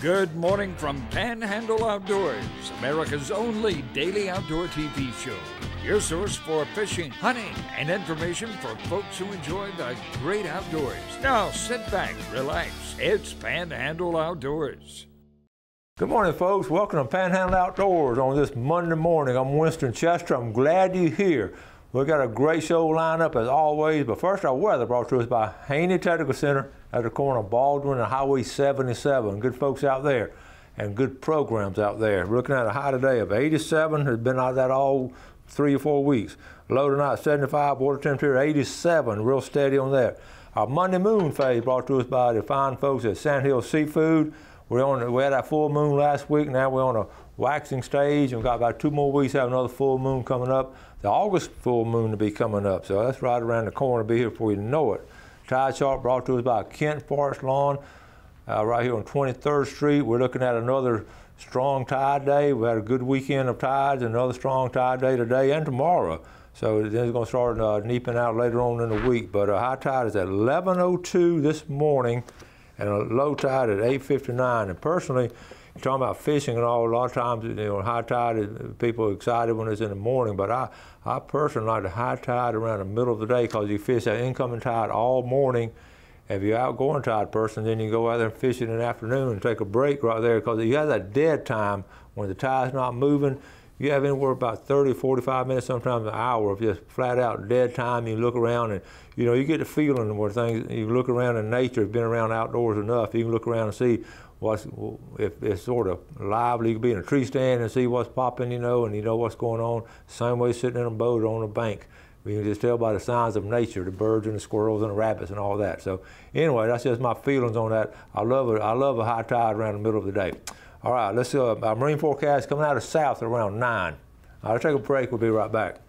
Good morning from Panhandle Outdoors, America's only daily outdoor TV show. Your source for fishing, hunting, and information for folks who enjoy the great outdoors. Now sit back, relax. It's Panhandle Outdoors. Good morning, folks. Welcome to Panhandle Outdoors on this Monday morning. I'm Winston Chester. I'm glad you're here. We've got a great show lined up as always, but first our weather brought to us by Haney Technical Center at the corner of Baldwin and Highway 77. Good folks out there and good programs out there. We're looking at a high today of 87. Has been like that all three or four weeks. Low tonight 75, water temperature 87, real steady on that. Our Monday moon phase brought to us by the fine folks at Sandhill Seafood. We're on, we had our full moon last week. Now we're on a waxing stage, and we've got about two more weeks. Have another full moon coming up. The August full moon to be coming up, so that's right around the corner. Be here before you know it. Tide chart brought to us by Kent Forest Lawn, uh, right here on 23rd Street. We're looking at another strong tide day. We had a good weekend of tides, another strong tide day today and tomorrow. So then it's going to start uh, neeping out later on in the week. But uh, high tide is at 11:02 this morning and a low tide at 8:59. And personally, talking about fishing and all. A lot of times, you know, high tide, uh, people are excited when it's in the morning. But I, I personally like the high tide around the middle of the day because you fish that incoming tide all morning. If you're outgoing tide person, then you go out there and fish in the afternoon and take a break right there because you have that dead time when the tide's not moving. You have anywhere about 30, 45 minutes, sometimes an hour of just flat out dead time. You look around and, you know, you get the feeling where things, you look around in nature, have been around outdoors enough, you can look around and see what's, if it's sort of lively, you can be in a tree stand and see what's popping, you know, and you know what's going on. Same way sitting in a boat on a bank. You can just tell by the signs of nature, the birds and the squirrels and the rabbits and all that. So anyway, that's just my feelings on that. I love it. I love a high tide around the middle of the day. All right, let's uh, our marine forecast coming out of south around nine. I'll take a break. We'll be right back.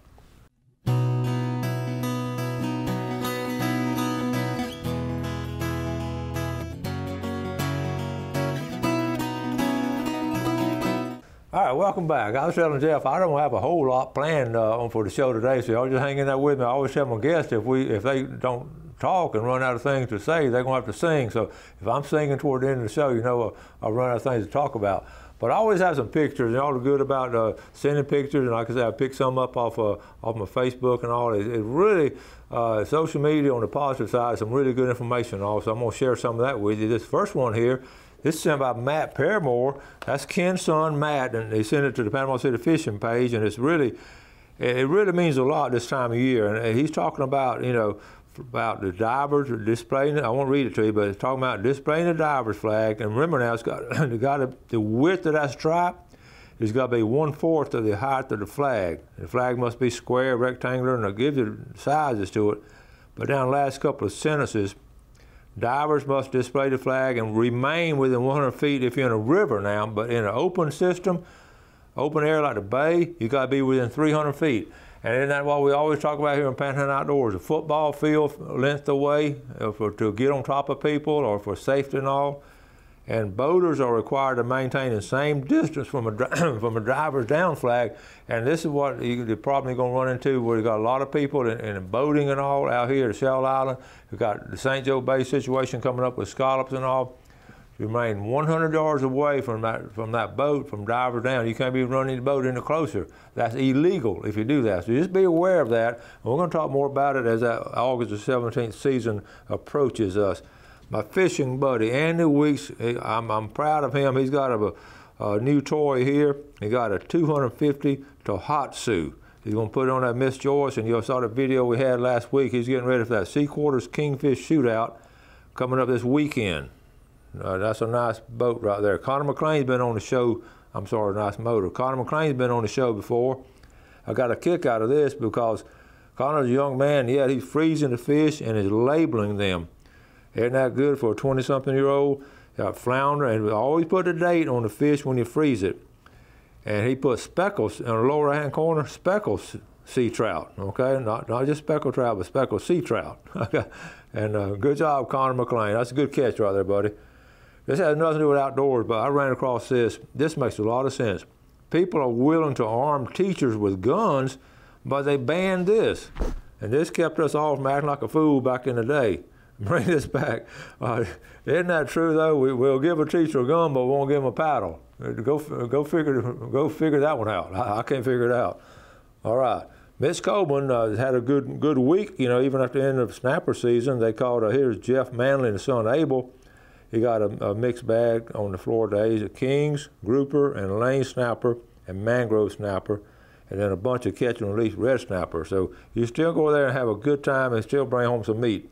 All right, welcome back. I was telling Jeff I don't have a whole lot planned uh, for the show today, so y'all just hang in there with me. I always tell my guests if we if they don't talk and run out of things to say, they're to have to sing. So if I'm singing toward the end of the show, you know I'll run out of things to talk about. But I always have some pictures, and all the good about uh, sending pictures. And like I said, I picked some up off uh, off my Facebook and all. It, it really uh, social media on the positive side, some really good information. Also, I'm to share some of that with you. This first one here. This is sent by Matt Paramore. That's Ken's son, Matt, and they sent it to the Panama City Fishing page, and it's really, it really means a lot this time of year. And he's talking about, you know, about the divers displaying. I won't read it to you, but it's talking about displaying the divers flag. And remember now, it's got, it's got a, the width of that stripe is got to be one fourth of the height of the flag. The flag must be square, rectangular, and it gives you sizes to it. But down the last couple of sentences, Divers must display the flag and remain within 100 feet if you're in a river now, but in an open system, open air like the bay, you got to be within 300 feet. And isn't that what we always talk about here in Panhandle Outdoors? A football field length away uh, for, to get on top of people or for safety and all. And boaters are required to maintain the same distance from a, from a driver's down flag. And this is what you're probably going to run into where you got a lot of people in, in boating and all out here at Shell Island. You've got the St. Joe Bay situation coming up with scallops and all. You remain 100 yards away from that, from that boat, from diver down. You can't be running the boat any closer. That's illegal if you do that. So just be aware of that. And we're going to talk more about it as that August the 17th season approaches us my fishing buddy Andy Weeks. I'm, I'm proud of him. He's got a, a new toy here. He got a 250 Tohatsu. He's going to put it on that Miss Joyce, and you saw the video we had last week. He's getting ready for that C-Quarters Kingfish Shootout coming up this weekend. Uh, that's a nice boat right there. Connor McLean's been on the show. I'm sorry, nice motor. Connor McLean's been on the show before. I got a kick out of this because Connor's a young man, yet he's freezing the fish and is labeling them. Isn't that good for a 20 something year old? Flounder, and always put a date on the fish when you freeze it. And he put speckles in the lower right hand corner, speckles sea trout, okay? Not, not just speckled trout, but speckled sea trout. and uh, good job, Connor McLean. That's a good catch right there, buddy. This has nothing to do with outdoors, but I ran across this. This makes a lot of sense. People are willing to arm teachers with guns, but they banned this. And this kept us all from acting like a fool back in the day bring this back. Uh, isn't that true though? We, will give a teacher a gun, but we won't give him a paddle. Go, go figure, go figure that one out. I, I can't figure it out. All right. Mitch Coleman uh, had a good good week. You know, even at the end of snapper season, they called. Uh, here's Jeff Manley and his son Abel. He got a, a mixed bag on the floor days: a Kings, grouper, and lane snapper, and mangrove snapper, and then a bunch of catch and release red snapper. So you still go there and have a good time, and still bring home some meat.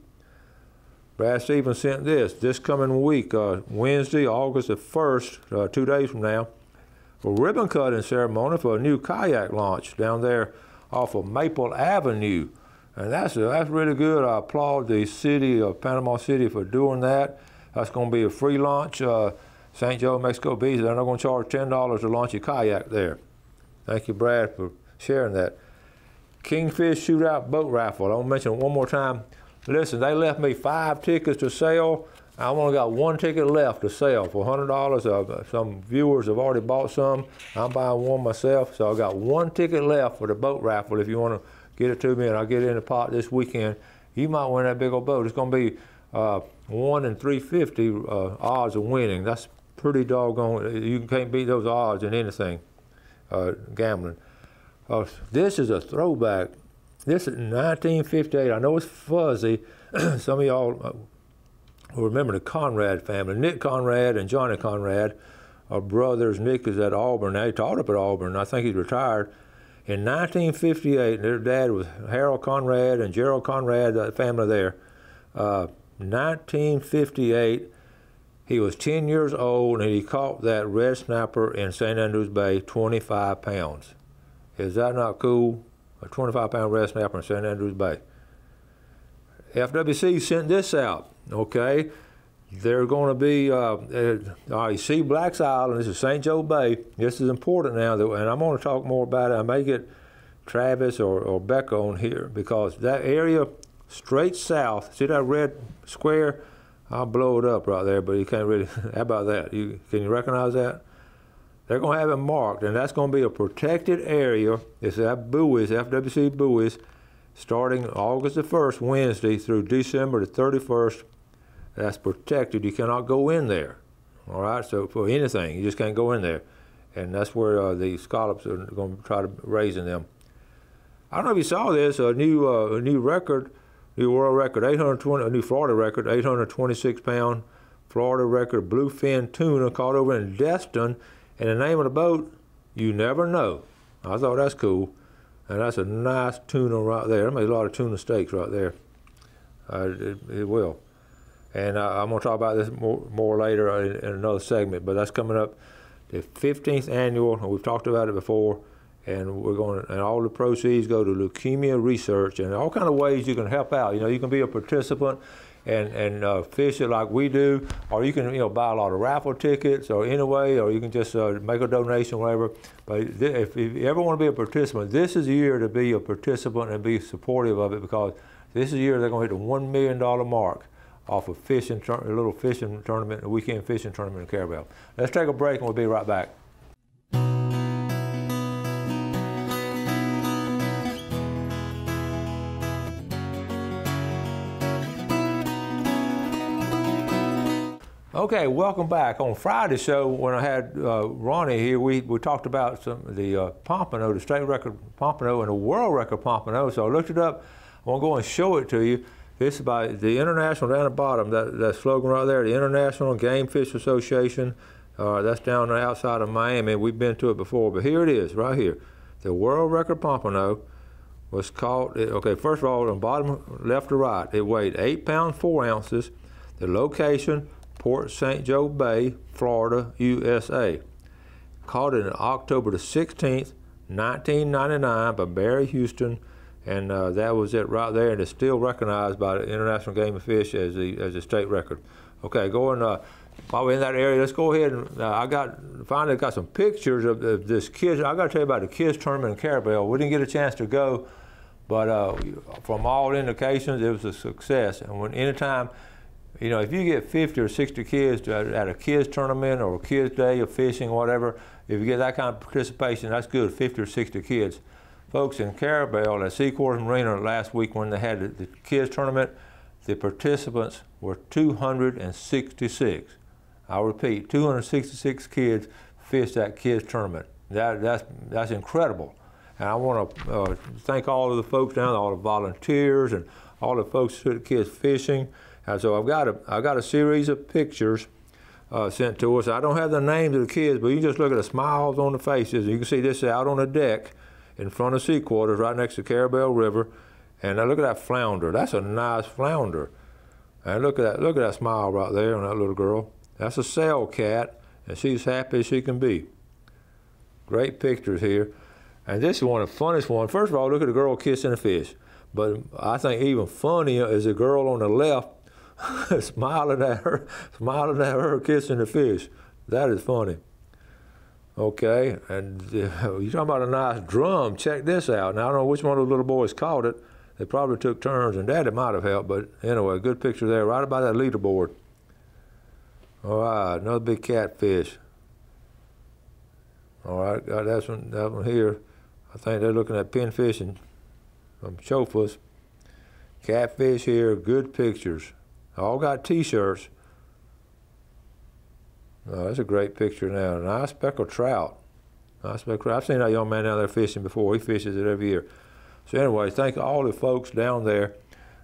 Brad Stevens sent this this coming week, uh, Wednesday, August the first, uh, two days from now, for a ribbon cutting ceremony for a new kayak launch down there off of Maple Avenue. And that's, that's really good. I applaud the city of Panama City for doing that. That's going to be a free launch. Uh, St. Joe, Mexico Beach, they're not going to charge $10 to launch a kayak there. Thank you, Brad, for sharing that. Kingfish Shootout Boat Raffle. I want to mention one more time. Listen, they left me five tickets to sell. I only got one ticket left to sell for $100. Uh, some viewers have already bought some. I'm buying one myself, so I got one ticket left for the boat raffle. If you want to get it to me, and I'll get it in the pot this weekend, you might win that big old boat. It's going to be uh, one in 350 uh, odds of winning. That's pretty doggone. You can't beat those odds in anything, uh, gambling. Uh, this is a throwback. This is 1958. I know it's fuzzy. Some of y'all uh, who remember the Conrad family. Nick Conrad and Johnny Conrad are brothers. Nick is at Auburn now. He taught up at Auburn. I think he's retired. In 1958, their dad was Harold Conrad and Gerald Conrad, that family there. Uh, 1958, he was 10 years old and he caught that red snapper in St. Andrews Bay, 25 pounds. Is that not cool? A 25 pound red snapper in St. Andrews Bay. FWC sent this out okay? They're going to be, uh, uh, you see Blacks Island, this is St. Joe Bay. This is important now, that, and I'm going to talk more about it. I may get Travis or, or Becca on here because that area straight south, see that red square? I'll blow it up right there, but you can't really, how about that? You, can you recognize that? They're going to have it marked, and that's going to be a protected area. It's that buoys, FWC buoys, starting August the 1st, Wednesday, through December the 31st, that's protected. You cannot go in there. All right, so for anything, you just can't go in there, and that's where uh, the scallops are going to try to raise them. I don't know if you saw this. A new uh, a new record, new world record, 820, a new Florida record, 826 pound Florida record bluefin tuna caught over in Destin, and the name of the boat, you never know. I thought that's cool, and that's a nice tuna right there. I made a lot of tuna steaks right there. Uh, it, it will. And uh, I'm going to talk about this more, more later in, in, another segment, but that's coming up the 15th annual, and we've talked about it before. And we're going, to, and all the proceeds go to leukemia research, and all kind of ways you can help out. You know, you can be a participant and and uh, fish it like we do, or you can you know buy a lot of raffle tickets, or anyway, or you can just uh, make a donation, whatever. But if, if you ever want to be a participant, this is the year to be a participant and be supportive of it because this is the year they're going to hit the one million dollar mark off a fishing, a little fishing tournament, a weekend fishing tournament in Carrabelle. Let's take a break and we'll be right back. Okay, welcome back. On Friday show, when I had uh, Ronnie here, we, we talked about some the uh, Pompano, the state record Pompano, and the world record Pompano. So I looked it up. I want to go and show it to you. This is by the International down the bottom, that, that slogan right there, the International Game Fish Association. Uh, that's down outside of Miami. We've been to it before, but here it is, right here. The world record pompano was caught, okay, first of all, on bottom left to right, it weighed 8 pounds 4 ounces. The location, Port St. Joe Bay, Florida, USA. Caught in October the 16th, 1999 by Barry Houston and uh, that was it right there, and it's still recognized by the International Game of Fish as the as a state record. Okay, going uh, while we're in that area, let's go ahead and uh, I got finally got some pictures of, of this kids. I got to tell you about the kids tournament in Carrabelle. We didn't get a chance to go, but uh, from all indications, it was a success. And when anytime, you know, if you get 50 or 60 kids to, at a kids tournament or a kids day of fishing, whatever, if you get that kind of participation, that's good. 50 or 60 kids folks in Carrabelle at Seacoast Marina last week when they had the, kids tournament, the participants were 266. I'll repeat, 266 kids fished that kids tournament. That, that's, that's incredible. And I want to uh, thank all of the folks down there, all the volunteers and all the folks who took kids fishing. And so I've got a, I've got a series of pictures uh, sent to us. I don't have the names of the kids, but you just look at the smiles on the faces. You can see this out on the deck in front of C-Quarters right next to Carrabelle River. And look at that flounder. That's a nice flounder. And look at that, look at that smile right there on that little girl. That's a sail cat, and she's happy as she can be. Great pictures here. And this is one of the funniest ones. First of all, look at the girl kissing a fish. But I think even funnier is the girl on the left smiling at her, smiling at her kissing the fish. That is funny. Okay, and uh, you're talking about a nice drum. Check this out. Now I don't know which one of the little boys caught it. They probably took turns, and Daddy might have helped. But anyway, good picture there, right about that leaderboard. All right, another big catfish. All right, got that one, that one here. I think they're looking at pinfish and um, chofas. Catfish here, good pictures. All got T-shirts. Oh, that's a great picture now. Nice speckled trout. Nice speckled trout. I've seen that young man down there fishing before. He fishes it every year. So anyway, thank all the folks down there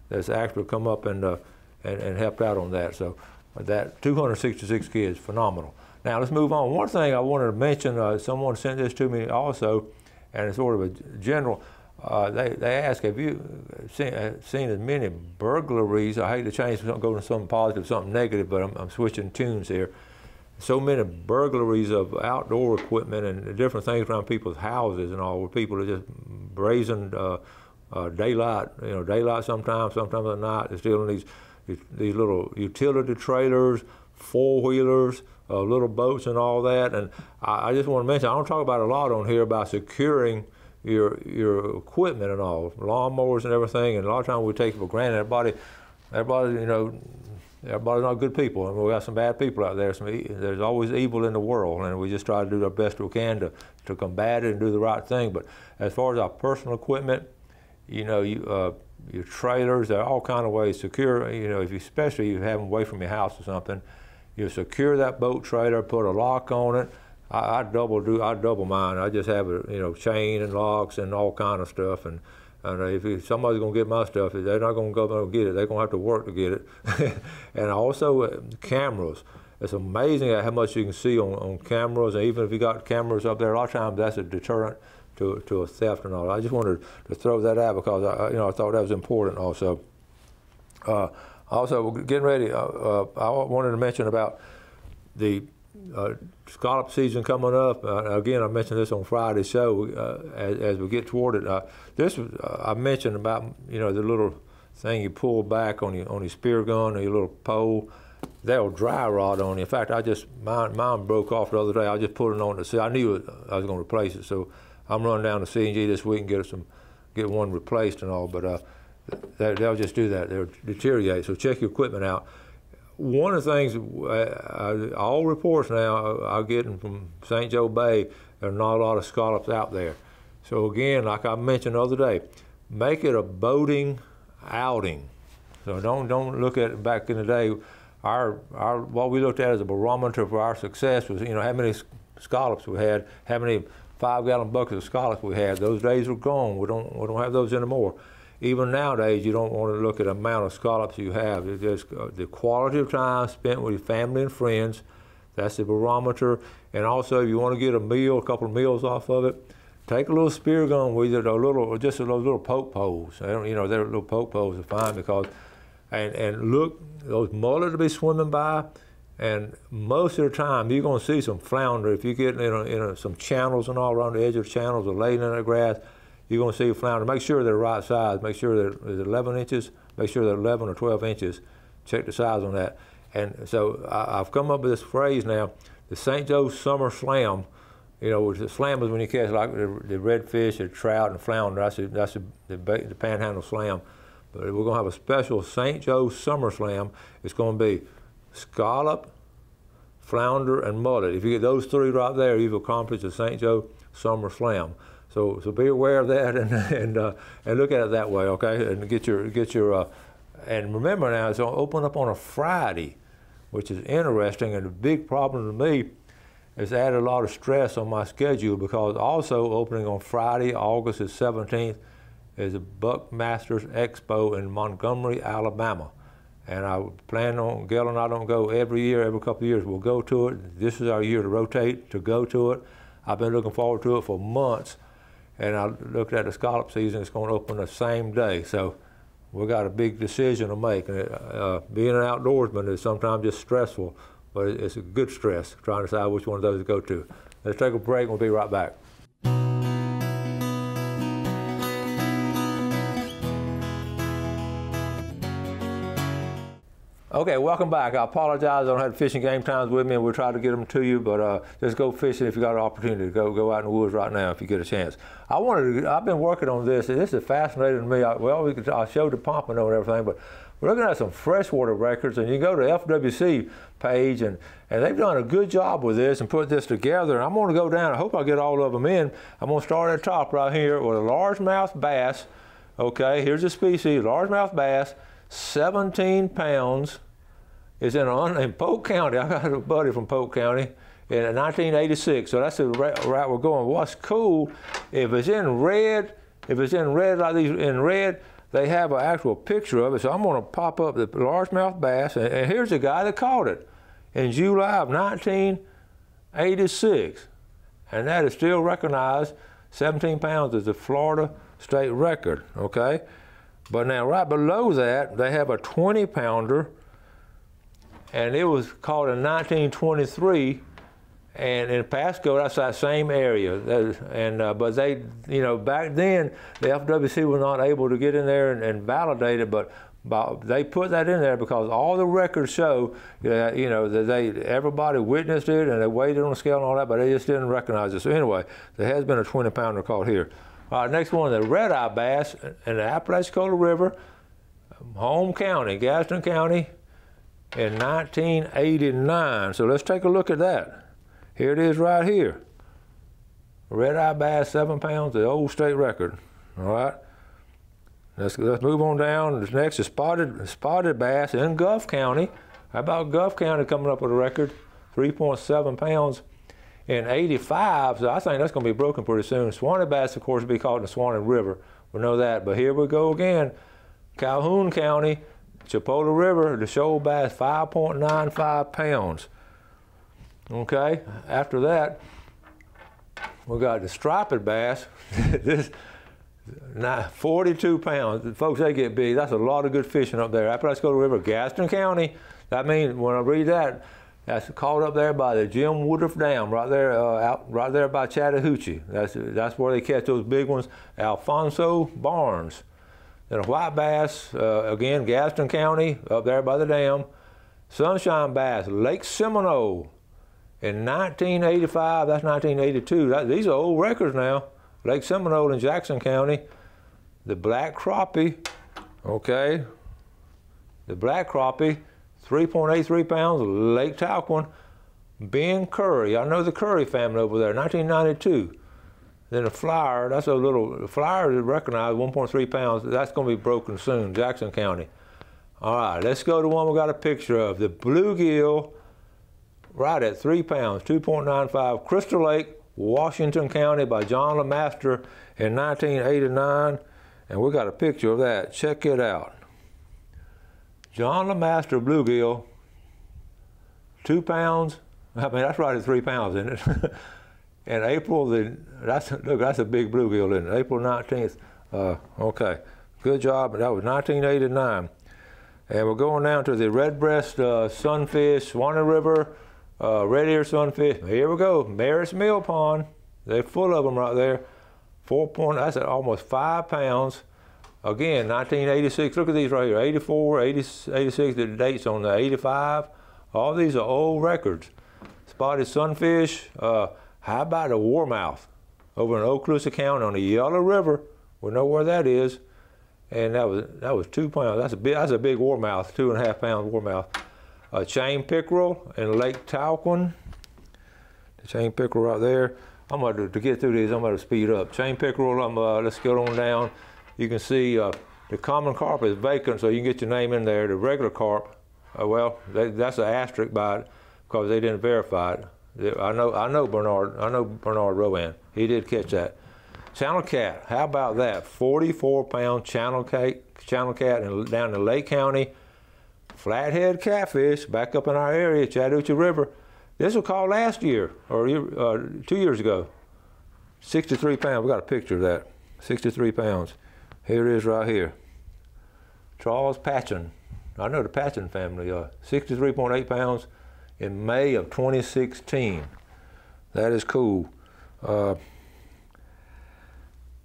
that's actually come up and, uh, and, and helped out on that. So that 266 kids, phenomenal. Now let's move on. One thing I wanted to mention, uh, someone sent this to me also, and it's sort of a general. Uh, they, they ask, have you seen, uh, seen as many burglaries? I hate to change, go to something positive, something negative, but I'm, I'm switching tunes here. So many burglaries of outdoor equipment and different things around people's houses and all, where people are just brazen uh, uh, daylight, you know, daylight sometimes, sometimes at night. They're stealing these these little utility trailers, four wheelers, uh, little boats, and all that. And I, I, just want to mention, I don't talk about a lot on here about securing your your equipment and all, lawnmowers and everything. And a lot of times we take it for granted. Everybody, everybody, you know, everybody's not good people, and we got some bad people out there. Some, there's always evil in the world, and we just try to do our best we can to, to combat it and do the right thing. But as far as our personal equipment, you know, you, uh, your trailers, there are all kind of ways secure. You know, if you, especially if you have them away from your house or something, you secure that boat trailer, put a lock on it. I, I double do, I double mine. I just have a you know chain and locks and all kind of stuff. And, and if somebody's gonna get my stuff, they're not gonna go and get it. They're gonna have to work to get it. and also uh, cameras. It's amazing how much you can see on, on cameras. And even if you got cameras up there, a lot of times that's a deterrent to, to a theft and all. I just wanted to throw that out because I, you know, I thought that was important also. Uh, also, getting ready, uh, uh, I wanted to mention about the uh, scallop season coming up. Uh, again, I mentioned this on Friday's show uh, as, as, we get toward it. this was, I mentioned about you know the little thing you pull back on your on your spear gun or your little pole. They'll dry rot on you. In fact, I just mine, mine broke off the other day. I just put it on to see. I knew it, I was going to replace it, so I'm running down to C&G this week and get some, get one replaced and all. But uh, they, will just do that. They'll deteriorate. So check your equipment out. One of the things, uh, all reports now I'm getting from St. Joe Bay, there are not a lot of scallops out there. So again, like I mentioned the other day, make it a boating outing. So don't don't look at it back in the day. Our our what we looked at as a barometer for our success was you know how many scallops we had, how many five gallon buckets of scallops we had. Those days are gone. We don't, we don't have those anymore. Even nowadays, you don't want to look at the amount of scallops you have. It's just uh, the quality of time spent with your family and friends. That's the barometer. And also, if you want to get a meal, a couple of meals off of it, take a little spear gun with it, or little, or just a little, poke poles. you know, their little poke poles are fine because, and and look, those mullet to be swimming by and most of the time, you're going to see some flounder. If you get in, a, in a, some channels and all around the edge of the channels or laying in the grass, you're going to see flounder. Make sure they're the right size. Make sure they're 11 inches. Make sure they're 11 or 12 inches. Check the size on that. And so I, have come up with this phrase now, the St. Joe Summer Slam. You know, the slam is when you catch like the, the redfish, or trout, and flounder. That's, a, that's a, the, the panhandle slam. But we're going to have a special St. Joe Summer Slam. It's going to be scallop, flounder, and mullet. If you get those three right there, you've accomplished the St. Joe Summer Slam. So, so be aware of that and and uh, and look at it that way, okay? And get your get your uh, and remember now, it's open up on a Friday, which is interesting. And the big problem to me is added a lot of stress on my schedule because also opening on Friday, August the 17th, is a Buckmasters Expo in Montgomery, Alabama. And I plan on, Gail and I don't go every year, every couple of years, we'll go to it. This is our year to rotate, to go to it. I've been looking forward to it for months. And I looked at the scallop season, it's going to open the same day. So we got a big decision to make. And uh, being an outdoorsman is sometimes just stressful, but it's a good stress trying to decide which one of those to go to. Let's take a break and we'll be right back. Okay, welcome back. I apologize. I don't have fishing game times with me, and we'll try to get them to you. But uh, just go fishing if you got an opportunity to go go out in the woods right now if you get a chance. I wanted. To, I've been working on this. This is fascinating to me. I, well, we could, I showed the pompano and everything, but we're looking at some freshwater records, and you go to the FWC page, and, and they've done a good job with this and put this together. And I'm going to go down. I hope I get all of them in. I'm going to start at the top right here with a largemouth bass. Okay, here's a species, largemouth bass, 17 pounds is in, in Polk County. I got a buddy from Polk County in 1986, so that's the route we're going. What's cool, if it's in red, if it's in red like these in red, they have an actual picture of it. So I'm going to pop up the largemouth bass, and, and here's the guy that caught it in July of 1986, and that is still recognized. 17 pounds is the Florida state record. Okay, but now right below that they have a 20 pounder and it was caught in 1923. And in Pasco, that's that same area. And uh, but they, you know, back then the FWC was not able to get in there and, and validate it, but they put that in there because all the records show that you know that they everybody witnessed it and they weighed it on the scale and all that, but they just didn't recognize it. So anyway, there has been a 20 pounder caught here. All right, next one, the red eye bass in the Apalachicola River, home county, Gadsden County, in 1989. So let's take a look at that. Here it is right here. Red eye bass, seven pounds, the old state record. All right. Let's, let's move on down. Next is spotted spotted bass in Gulf County. How about Gulf County coming up with a record? 3.7 pounds in 85. So I think that's going to be broken pretty soon. Suwannee bass, of course, will be caught in the Suwannee River. We know that. But here we go again. Calhoun County, Chipola River, the shoal bass, 5.95 pounds. Okay, after that, we got the striped bass. this, now, 42 pounds. Folks, they get big. That's a lot of good fishing up there. After I to River, Gadsden County. That means when I read that, that's caught up there by the Jim Woodruff Dam, right there, uh, out right there by Chattahoochee. That's that's where they catch those big ones. Alfonso Barnes. Then a white bass, uh, again, Gadsden County, up there by the dam. Sunshine bass, Lake Seminole. In 1985, that's 1982. That, these are old records now. Lake Seminole in Jackson County. The black crappie, okay. The black crappie, 3.83 pounds, Lake Talquin. Ben Curry, I know the Curry family over there, 1992. Then a flyer, that's a little, flyer is recognized 1.3 pounds. That's going to be broken soon, Jackson County. All right, let's go to one we got a picture of. The bluegill, right at three pounds, 2.95, Crystal Lake, Washington County by John LeMaster in 1989. And we got a picture of that. Check it out. John LeMaster bluegill, two pounds. I mean, that's right at three pounds, isn't it? in April, the, that's, look, that's a big bluegill, it? April 19th. Uh, okay, good job. That was 1989. And we're going down to the redbreast uh, sunfish, Suwannee River, uh, red ear sunfish. Here we go, Merritt's Mill Pond. They're full of them right there. Four point, that's almost five pounds. Again, 1986, look at these right here, 84, 80, 86, the dates on the 85. All these are old records. Spotted sunfish, uh, how about a warmouth over in Okaloosa County on the Yellow River? We know where that is. And that was that was two pounds. That's a big that's a big warmouth, two and a half pound warmouth. A chain pickerel in Lake Talquin. The chain pickerel right there. I'm going to, to get through these, I'm going to speed up. Chain pickerel, I'm, uh, let's go on down. You can see uh, The common carp is vacant, so you can get your name in there. The regular carp, uh, well, they, that's an asterisk by it because they didn't verify it. I know, I know Bernard, I know Bernard Rowan. He did catch that. Channel cat, how about that? 44 pound channel cat, channel cat in, down in Lake County. Flathead catfish back up in our area, Chattahoochee River. This was caught last year or uh, two years ago. 63 pounds. We got a picture of that. 63 pounds. Here it is right here. Charles Patchen. I know the Patchen family. Uh, 63.8 pounds in May of 2016. That is cool. Uh,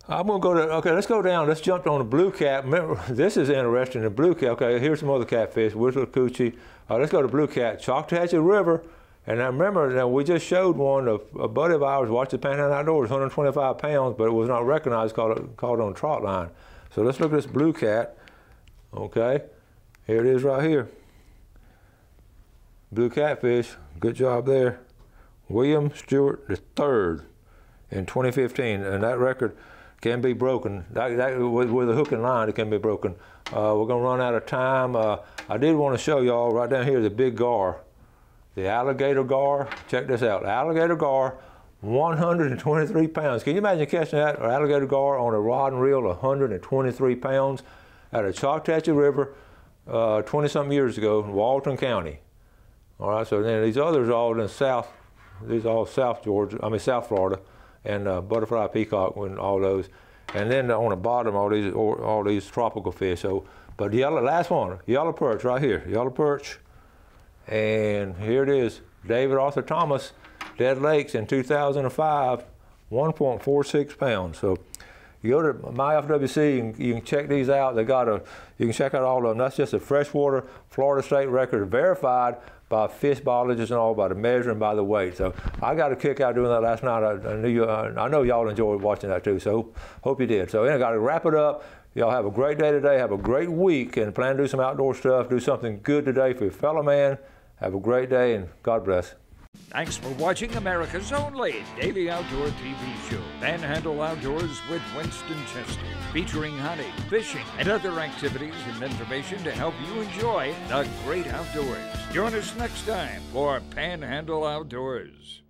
I'm gonna go to okay. Let's go down. Let's jump on the blue cat. Remember, this is interesting. The blue cat. Okay, here's some other catfish. Whistler coochie. Uh, let's go to blue cat. Choctawhatchee River. And I remember that we just showed one of a buddy of ours watched the Panhandle Outdoors, 125 pounds, but it was not recognized, called, called on a trot line. So let's look at this blue cat. Okay, here it is right here. Blue catfish, good job there. William Stewart III in 2015, and that record can be broken. That, that, with, with a hook and line, it can be broken. Uh, we're gonna run out of time. Uh, I did want to show y'all right down here the big gar, the alligator gar. Check this out, alligator gar, 123 pounds. Can you imagine catching that alligator gar on a rod and reel, 123 pounds, at a Choctawhatchee River, 20-something uh, years ago in Walton County. All right, so then these others are all in South, these are all South Georgia, I mean South Florida, and uh, butterfly peacock and all those. And then on the bottom, all these all these tropical fish. So, but yellow, last one, yellow perch right here, yellow perch. And here it is, David Arthur Thomas, Dead Lakes in 2005, 1.46 pounds. So you go to MyFWC, can, you can check these out. They got a, you can check out all of them. That's just a freshwater Florida state record verified by fish biologists and all by the measuring, by the weight. So I got a kick out doing that last night. I, I knew you, uh, I know y'all enjoyed watching that too. So hope you did. So anyway, I got to wrap it up. Y'all have a great day today. Have a great week and plan to do some outdoor stuff. Do something good today for your fellow man. Have a great day and God bless. Thanks for watching America's only daily outdoor TV show, Panhandle Outdoors with Winston Chester, featuring hunting, fishing, and other activities and information to help you enjoy the great outdoors. Join us next time for Panhandle Outdoors.